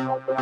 Música